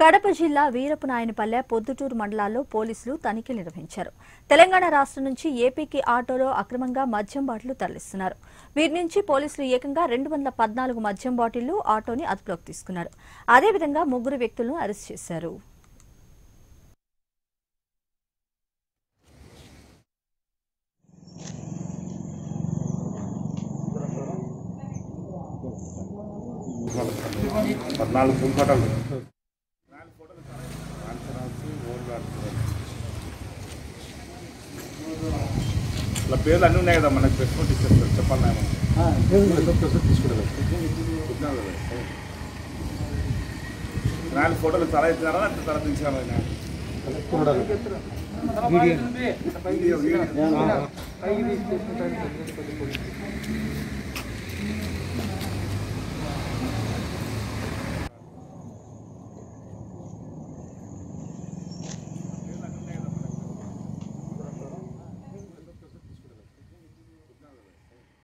కడప జిల్లా వీరపునాయనపల్లె పొద్దుటూరు మండలాల్లో పోలీసులు తనిఖీలు నిర్వహించారు. తెలంగాణ రాష్ట్రం నుంచి ఏపీకి ఆటోలో అక్రమంగా మద్యం బాటిల్ తరలిస్తున్నారు. వీరి నుంచి పోలీసులు ఏకంగా రెండు వందల పద్నాలుగు మద్యం బాటిళ్ళు ఆటోని అదుపులోకి తీసుకున్నారు. అదేవిధంగా ముగ్గురు వ్యక్తులను అరెస్ట్ చేశారు. పద్నాలుగు ఫుల్ ఫోటోలు ఇలా పేర్లు అన్నీ ఉన్నాయి కదా మనకి ప్రెస్ నోట్ ఇచ్చేస్తారు చెప్పాలి నాలుగు ఫోటోలు తల ఎత్తినారా అంటే దించారా వీడియో వీడియో.